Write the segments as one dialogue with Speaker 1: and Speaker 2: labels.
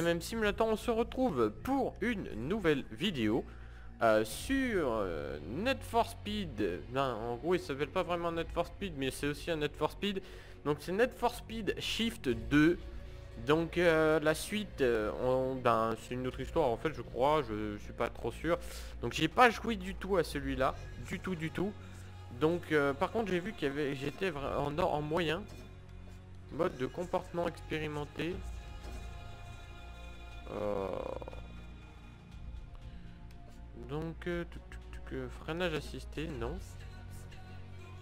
Speaker 1: MM Simulator, on se retrouve pour une nouvelle vidéo euh, sur euh, Net for Speed. Non, en gros, il s'appelle pas vraiment Net for Speed, mais c'est aussi un Net for Speed. Donc c'est Net for Speed Shift 2. Donc euh, la suite, ben, c'est une autre histoire en fait, je crois, je, suis pas trop sûr. Donc j'ai pas joué du tout à celui-là, du tout, du tout. Donc par contre, j'ai vu qu'il y avait, j'étais en, en moyen, mode de comportement expérimenté. Donc, euh, euh, freinage assisté, non.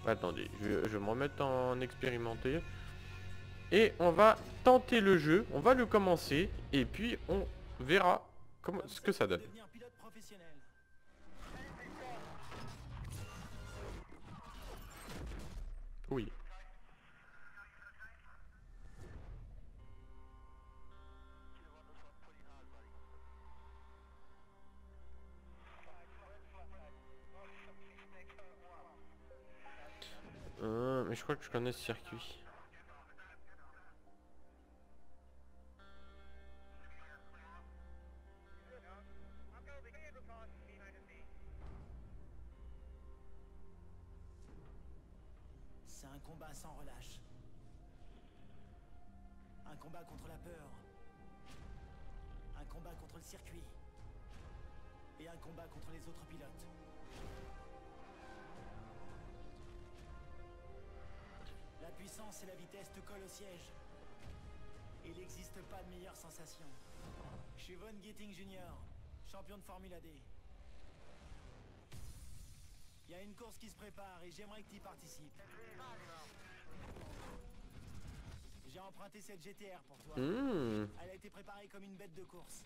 Speaker 1: Attendez, je, je me remettre en expérimenté. Et on va tenter le jeu, on va le commencer, et puis on verra comment, ce que ça donne. Oui. Que je connais ce circuit.
Speaker 2: C'est un combat sans relâche. Un combat contre la peur. Un combat contre le circuit. Et un combat contre les autres pilotes. Puissance et la vitesse te collent au siège. Il n'existe pas de meilleure sensation. Je suis Von Gitting Jr., champion de Formule D. Il y a une course qui se prépare et j'aimerais que tu y participes. J'ai emprunté cette GTR pour toi.
Speaker 1: Hmm.
Speaker 2: Elle a été préparée comme une bête de course.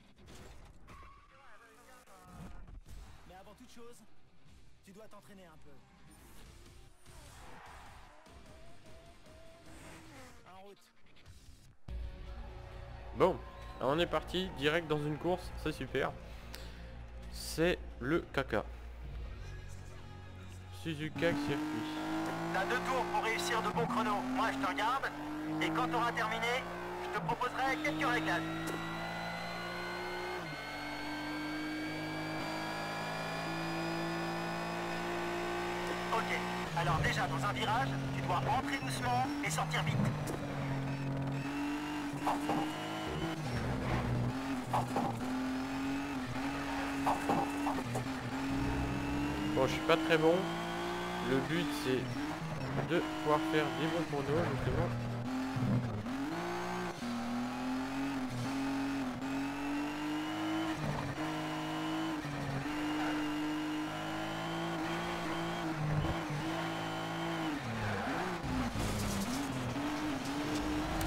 Speaker 2: Mais avant toute chose, tu dois t'entraîner un peu.
Speaker 1: Bon, on est parti, direct dans une course, c'est super. C'est le caca. Suzuka circuit.
Speaker 3: T'as deux tours pour réussir de bons chronos. Moi, je te regarde. Et quand t'auras terminé, je te proposerai quelques réglages. Ok. Alors déjà, dans un virage, tu dois entrer doucement et sortir vite.
Speaker 1: Bon, je suis pas très bon. Le but, c'est de pouvoir faire des bons chronos, justement.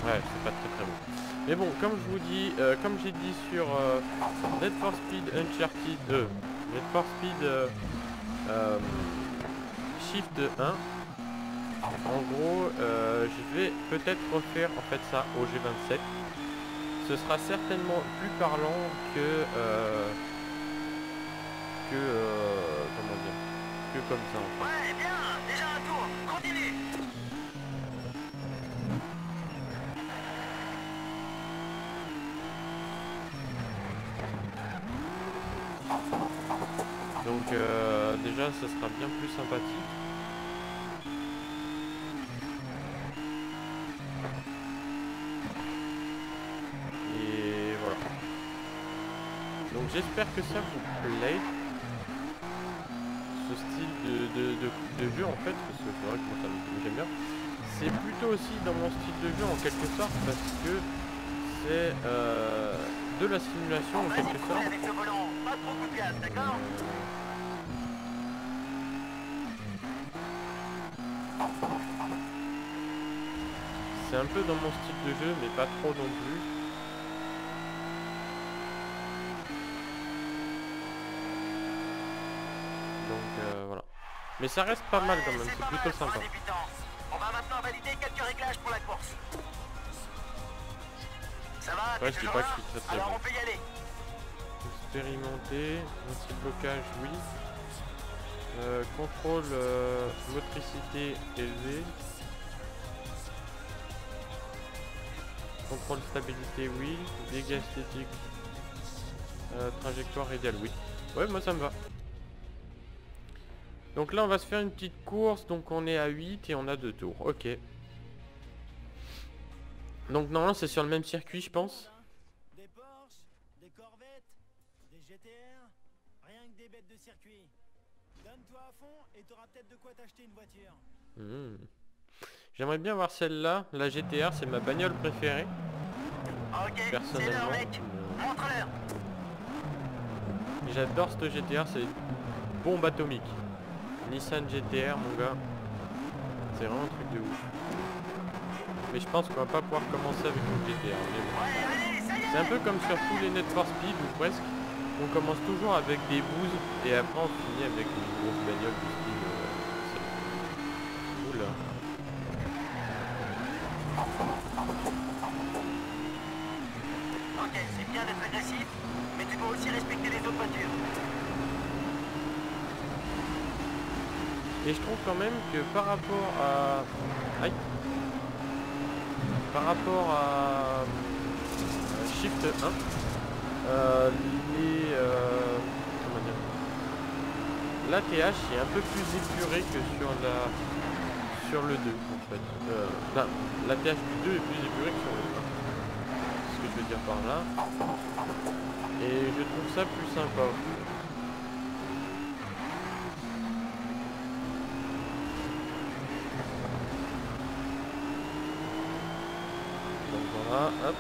Speaker 1: Ouais, c'est pas très très bon. Mais bon, comme je vous dis, euh, comme j'ai dit sur euh, for Speed Uncharted 2, Need for Speed euh, euh, Shift 1, en gros, je vais peut-être refaire en fait ça au G27. Ce sera certainement plus parlant que que comment dire que comme ça. En
Speaker 3: fait.
Speaker 1: Donc euh, déjà ça sera bien plus sympathique. Et voilà. Donc j'espère que ça vous plaît. Ce style de, jeu en fait, parce que c'est vrai que moi j'aime bien. C'est plutôt aussi dans mon style de jeu en quelque sorte parce que c'est euh, de la simulation en quelque sorte. C'est un peu dans mon style de jeu, mais pas trop non plus. Donc euh, voilà. Mais ça reste pas mal quand même, c'est plutôt sympa.
Speaker 3: On va maintenant valider quelques réglages pour la course. Ça va
Speaker 1: Ouais, je dis pas que je suis très très
Speaker 3: Alors on peut y aller.
Speaker 1: Expérimenter, anti-blocage, oui. Euh, contrôle euh, motricité élevée. Contrôle stabilité, oui. Dégâts esthétiques. Euh, trajectoire idéale, oui. Ouais, moi ça me va. Donc là, on va se faire une petite course. Donc on est à 8 et on a deux tours. Ok. Donc normalement, c'est sur le même circuit, je pense.
Speaker 2: Des Porsche, des Corvettes, des GTR, rien que des bêtes de circuit. Donne-toi à fond et t'auras peut-être de quoi t'acheter une voiture.
Speaker 1: Hmm. J'aimerais bien voir celle-là. La GTR, c'est ma bagnole préférée.
Speaker 3: Ok, c'est
Speaker 1: Personnellement.
Speaker 3: l'heure, mec. Montre-leur.
Speaker 1: J'adore cette GTR, c'est une bombe atomique. Nissan GTR, mon gars. C'est vraiment un truc de ouf. Mais je pense qu'on va pas pouvoir commencer avec une GTR. bon. C'est un peu comme sur tous les Net for Speed ou presque. On commence toujours avec des boosts et après on finit avec une grosse bagnole du style. euh, celle- Oula.
Speaker 3: Ok, c'est bien d'être agressif, mais tu dois aussi respecter les autres voitures.
Speaker 1: Et je trouve quand même que par rapport à... Par rapport à... euh, Shift 1, euh, les... euh, comment dire L'ATH est un peu plus épuré que sur la... Sur le 2 en fait. Euh, l'ATH du 2 est plus épuré que sur le 1. C'est ce que je dire par là. Et je trouve ça plus sympa. Voilà, hop.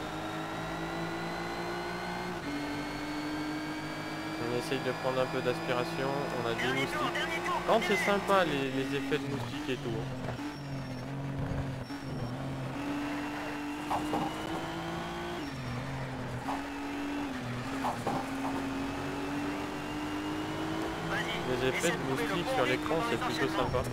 Speaker 1: On essaye de prendre un peu d'aspiration, on a des moustiques. contre c'est sympa les, les effets de moustiques et tout. hein.
Speaker 3: Vas-y.
Speaker 1: Les effets
Speaker 3: essaie
Speaker 1: de
Speaker 3: trouver le
Speaker 1: moustiques
Speaker 3: bon
Speaker 1: l'écran c'est plutôt sympa.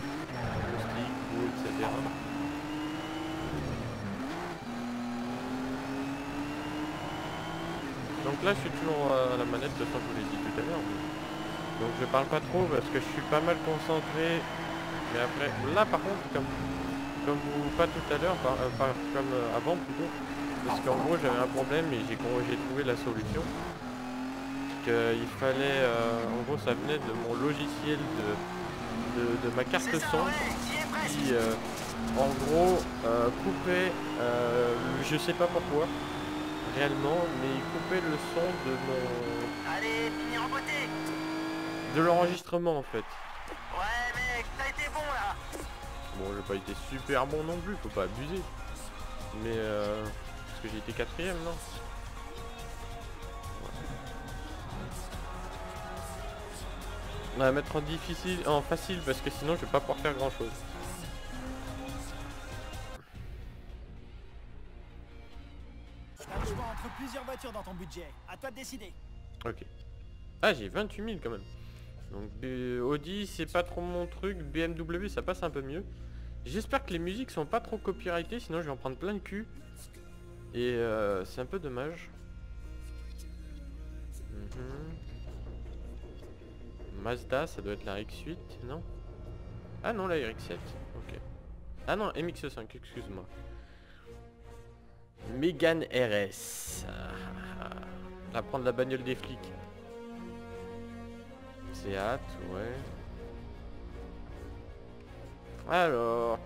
Speaker 1: Donc là je suis toujours à la manette, de toute façon je vous l'ai dit tout à l'heure. Donc je parle pas trop parce que je suis pas mal concentré. Mais après, là par contre, comme, comme vous, pas tout à l'heure, par- euh, par- comme euh, avant plutôt, parce qu'en gros j'avais un problème et j'ai j'ai trouvé la solution. qu'il fallait, euh, en gros ça venait de mon logiciel de, de, de ma carte son qui euh, en gros euh, coupait, euh, je sais pas pourquoi réellement, mais il coupait le son de mon
Speaker 3: Allez, finis en beauté.
Speaker 1: de l'enregistrement en fait.
Speaker 3: Ouais, mec, t'as été bon là.
Speaker 1: Bon j'ai pas été super bon non plus, faut pas abuser. Mais euh, parce que j'ai été quatrième non? On va mettre en difficile, en facile parce que sinon je vais pas pouvoir faire grand chose.
Speaker 2: T'as le choix entre plusieurs voitures dans ton budget. À toi de décider.
Speaker 1: Ok. Ah j'ai 28 000 quand même. Donc Audi c'est pas trop mon truc, BMW ça passe un peu mieux. J'espère que les musiques sont pas trop copyrightées, sinon je vais en prendre plein de cul. Et euh, c'est un peu dommage. Mhm. Mazda ça doit être la RX-8, non? Ah non la RX-7, ok. Ah non MX-5, excuse-moi. Mégane RS. Ah, On va prendre la bagnole des flics. C'est hâte, ouais. Alors...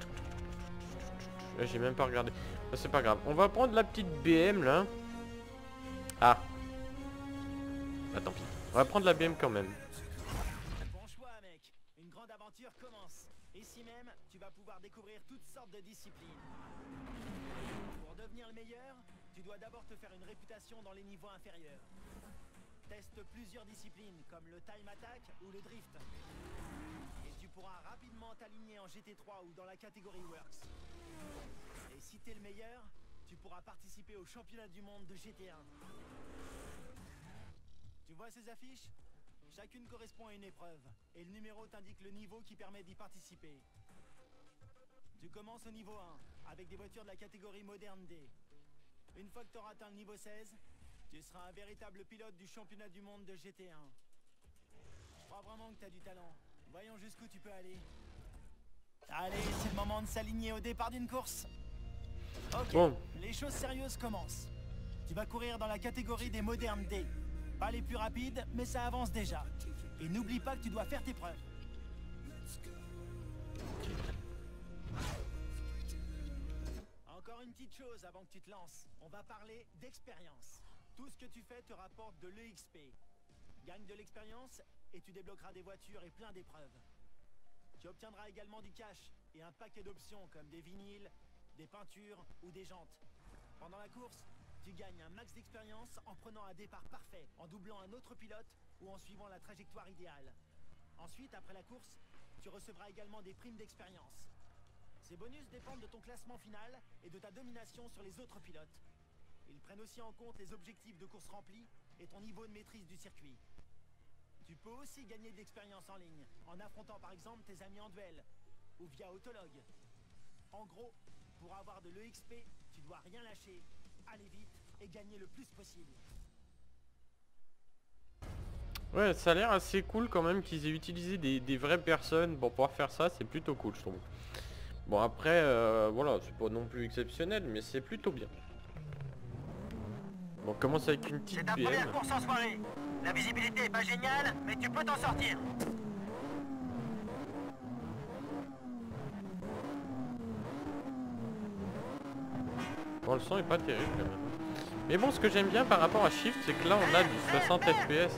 Speaker 1: Ah, J'ai même pas regardé. Ah, C'est pas grave. On va prendre la petite BM là. Ah. Bah tant pis. On va prendre la BM quand même.
Speaker 2: Une grande aventure commence. Ici même, tu vas pouvoir découvrir toutes sortes de disciplines. Pour devenir le meilleur, tu dois d'abord te faire une réputation dans les niveaux inférieurs. Teste plusieurs disciplines comme le time attack ou le drift. Et tu pourras rapidement t'aligner en GT3 ou dans la catégorie Works. Et si t'es le meilleur, tu pourras participer au championnat du monde de GT1. Tu vois ces affiches? Chacune correspond à une épreuve, et le numéro t'indique le niveau qui permet d'y participer. Tu commences au niveau 1, avec des voitures de la catégorie moderne D. Une fois que tu auras atteint le niveau 16, tu seras un véritable pilote du championnat du monde de GT1. Je crois vraiment que tu as du talent. Voyons jusqu'où tu peux aller. Allez, c'est le moment de s'aligner au départ d'une course. Ok,
Speaker 1: Bon.
Speaker 2: les choses sérieuses commencent. Tu vas courir dans la catégorie des modernes D. Pas les plus rapides, mais ça avance déjà. Et n'oublie pas que tu dois faire tes preuves. Encore une petite chose avant que tu te lances. On va parler d'expérience. Tout ce que tu fais te rapporte de l'EXP. Gagne de l'expérience et tu débloqueras des voitures et plein d'épreuves. Tu obtiendras également du cash et un paquet d'options comme des vinyles, des peintures ou des jantes. Pendant la course, tu gagnes un max d'expérience en prenant un départ parfait, en doublant un autre pilote ou en suivant la trajectoire idéale. Ensuite, après la course, tu recevras également des primes d'expérience. Ces bonus dépendent de ton classement final et de ta domination sur les autres pilotes. Ils prennent aussi en compte les objectifs de course remplis et ton niveau de maîtrise du circuit. Tu peux aussi gagner de l'expérience en ligne, en affrontant par exemple tes amis en duel, ou via Autolog. En gros, pour avoir de l'EXP, tu dois rien lâcher, aller vite et gagner le plus possible.
Speaker 1: Ouais, ça a l'air assez cool quand même qu'ils aient utilisé des, des vraies personnes pour pouvoir faire ça, c'est plutôt cool je trouve. Bon après, euh, voilà, c'est pas non plus exceptionnel, mais c'est plutôt bien. Bon, on commence avec une
Speaker 3: C'est
Speaker 1: petite
Speaker 3: ta première
Speaker 1: BM.
Speaker 3: course en soirée. La visibilité est pas géniale, mais tu peux t'en sortir.
Speaker 1: Bon, le son est pas terrible quand même. Mais bon, ce que j'aime bien par rapport à Shift, c'est que là on a du 60
Speaker 3: Merde,
Speaker 1: FPS.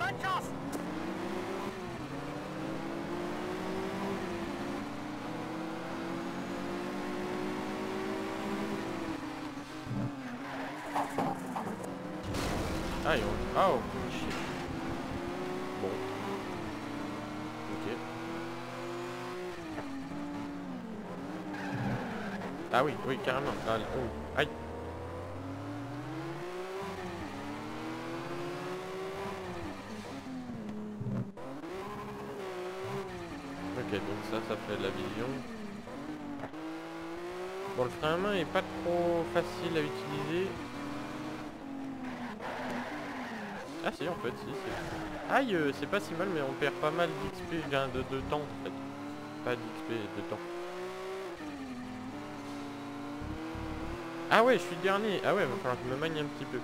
Speaker 1: Ah, et on... Oh. Bon. Ok. Ah oui, oui, carrément. Oh, aïe. Ok, donc ça, fait de la vision. Bon, le frein à main est pas trop facile à utiliser. Ah en fait, si, c'est... Aïe, euh, c'est pas si mal, mais on perd pas mal d'XP, de, de temps, en fait. Pas d'XP, de temps. Ah ouais, je suis dernier. Ah ouais, va falloir que je me magne un petit peu.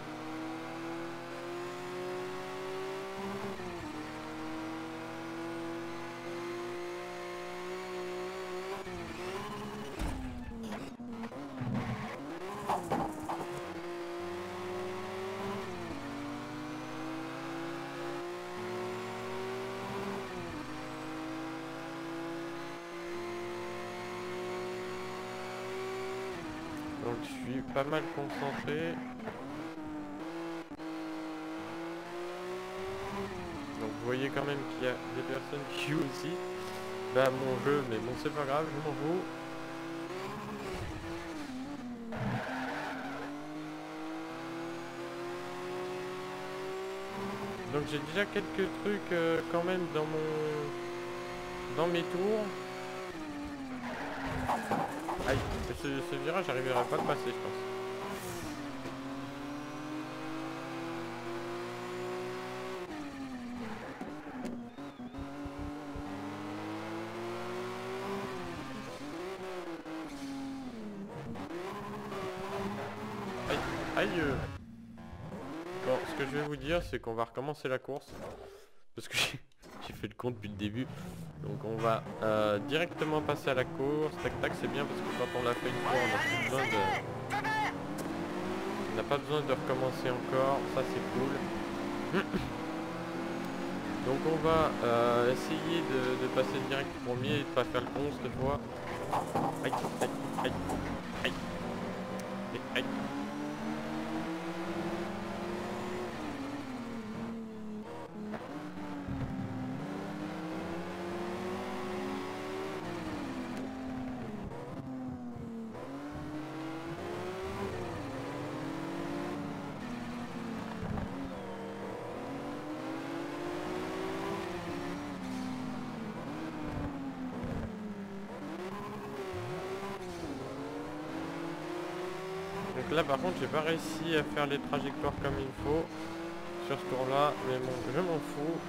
Speaker 1: Donc je suis pas mal concentré. Donc vous voyez quand même qu'il y a des personnes qui jouent aussi. Bah mon jeu, mais bon c'est pas grave, je m'en fous. Donc j'ai déjà quelques trucs euh, quand même dans mon dans mes tours. Aïe, ce, ce virage j'arriverai pas à passer je pense. Aïe, aïe euh. Bon, ce que je vais vous dire, c'est qu'on va recommencer la course. Parce que fait le compte depuis le début. Donc on va euh, directement passer à la course. Tac tac, c'est bien parce que quand on l'a fait une fois, on n'a plus besoin de... On n'a pas besoin de recommencer encore. Ça c'est cool. Donc on va euh, essayer de, de passer direct premier et de pas faire le con cette fois. Aïe, aïe, aïe, aïe. Aïe, aïe. Donc là par contre j'ai pas réussi à faire les trajectoires comme il faut sur ce tour là, mais bon je m'en fous.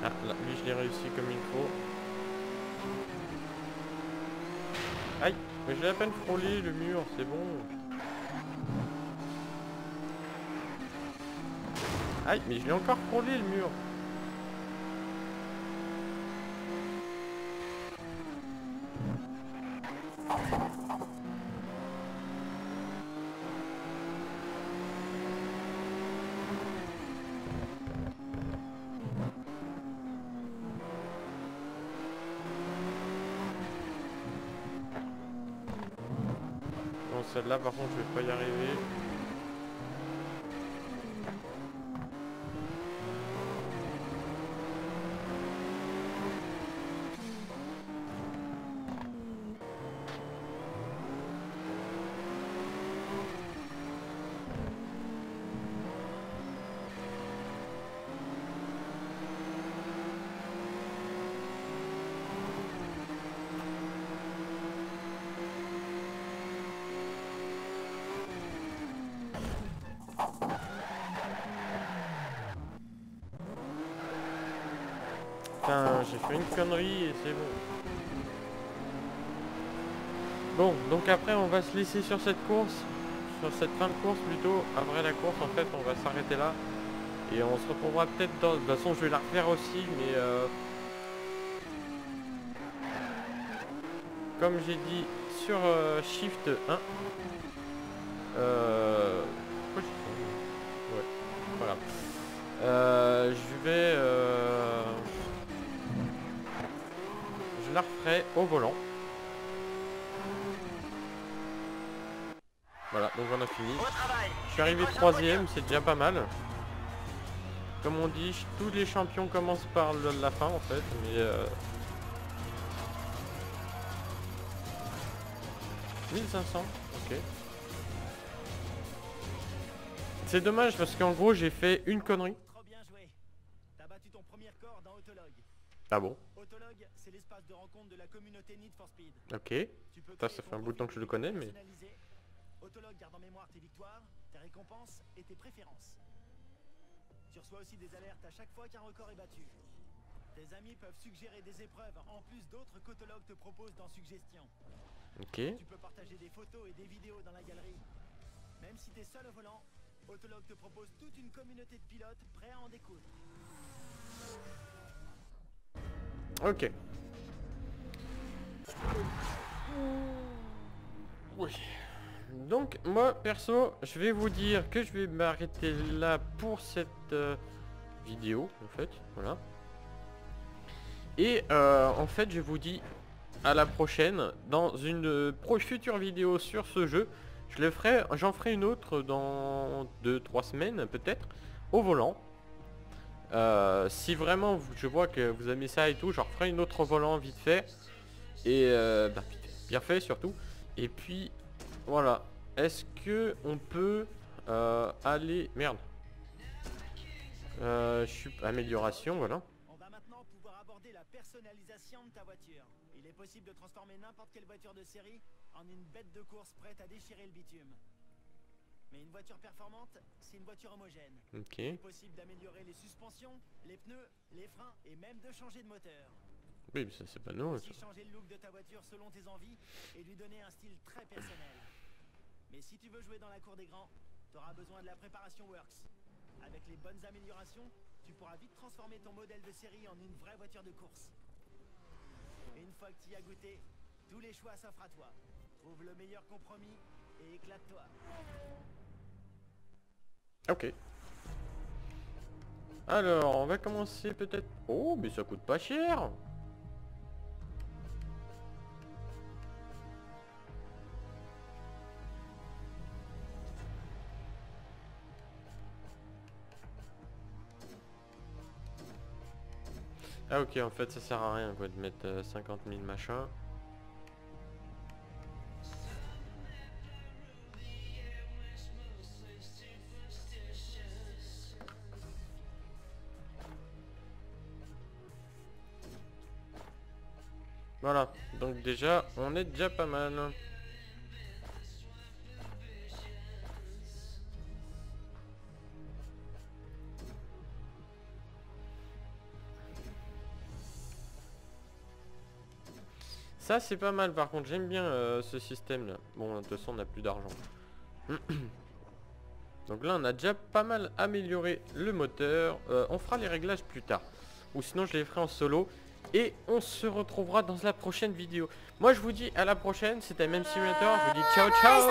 Speaker 1: Ah, là, lui je réussi comme il faut. Aïe, mais j'ai à peine frôlé le mur, c'est bon. Aïe, mais je l'ai encore frôlé le mur. Celle-là, par contre, je vais pas y arriver. J'ai fait une connerie et c'est bon. Bon, donc après on va se laisser sur cette course, sur cette fin de course plutôt. Après la course en fait on va s'arrêter là. Et on se retrouvera peut-être dans... De toute façon je vais la refaire aussi, mais... Euh... Comme j'ai dit sur euh, Shift 1. Euh... Ouais, voilà. Euh, je vais... Euh... Au volant. Voilà, donc on a fini. Je suis arrivé troisième, c'est déjà pas mal. Comme on dit, tous les champions commencent par la fin en fait, mais... Euh... 1500, ok. C'est dommage parce qu'en gros j'ai fait une connerie.
Speaker 2: Trop bien joué. T'as battu ton premier record dans Autolog.
Speaker 1: Ah bon
Speaker 2: Autolog, c'est l'espace de rencontre de la communauté Need for Speed.
Speaker 1: Ok.
Speaker 2: Tu peux
Speaker 1: Ça, ça fait un bout de temps que je le connais, mais-
Speaker 2: personnalisé. Autolog garde en mémoire tes victoires, tes récompenses et tes préférences. Tu reçois aussi des alertes à chaque fois qu'un record est battu. Tes amis peuvent suggérer des épreuves en plus d'autres qu'Autolog te propose dans Suggestion.
Speaker 1: Ok.
Speaker 2: Tu peux partager des photos et des vidéos dans la galerie. Même si t'es seul au volant, Autolog te propose toute une communauté de pilotes prêts à en découdre.
Speaker 1: Ok. Oui. Donc moi perso, je vais vous dire que je vais m'arrêter là pour cette euh, vidéo en fait, voilà. Et euh, en fait je vous dis à la prochaine dans une euh, future vidéo sur ce jeu. Je le ferai, j'en ferai une autre dans 2-3 semaines peut-être au volant. Euh, si vraiment je vois que vous aimez ça et tout, j'en referai une autre au volant vite fait. Et euh, bah, bien fait surtout. Et puis voilà. Est-ce que on peut euh, aller... Merde. Euh, je suis... Amélioration, voilà.
Speaker 2: On va maintenant pouvoir aborder la personnalisation de ta voiture. Il est possible de transformer n'importe quelle voiture de série en une bête de course prête à déchirer le bitume. Mais une voiture performante, c'est une voiture homogène.
Speaker 1: Ok.
Speaker 2: Il est possible d'améliorer les suspensions, les pneus, les freins et même de changer de moteur.
Speaker 1: Oui, mais ça c'est pas nous.
Speaker 2: Aussi changer le look de ta voiture selon tes envies et lui donner un style très personnel. Mais si tu veux jouer dans la cour des grands, tu auras besoin de la préparation Works. Avec les bonnes améliorations, tu pourras vite transformer ton modèle de série en une vraie voiture de course. Et une fois que tu y as goûté, tous les choix s'offrent à toi. Trouve le meilleur compromis et éclate-toi.
Speaker 1: Ok. Alors, on va commencer peut-être... Oh, mais ça coûte pas cher Ah ok, en fait ça sert à rien quoi de mettre euh, 50 000 machins. Voilà, donc déjà, on est déjà pas mal. Ça c'est pas mal par contre, j'aime bien euh, ce système là. Bon de toute façon on n'a plus d'argent. Donc là on a déjà pas mal amélioré le moteur. Euh, on fera les réglages plus tard. Ou sinon je les ferai en solo. Et on se retrouvera dans la prochaine vidéo. Moi je vous dis à la prochaine, c'était même simulator. Je vous dis ciao ciao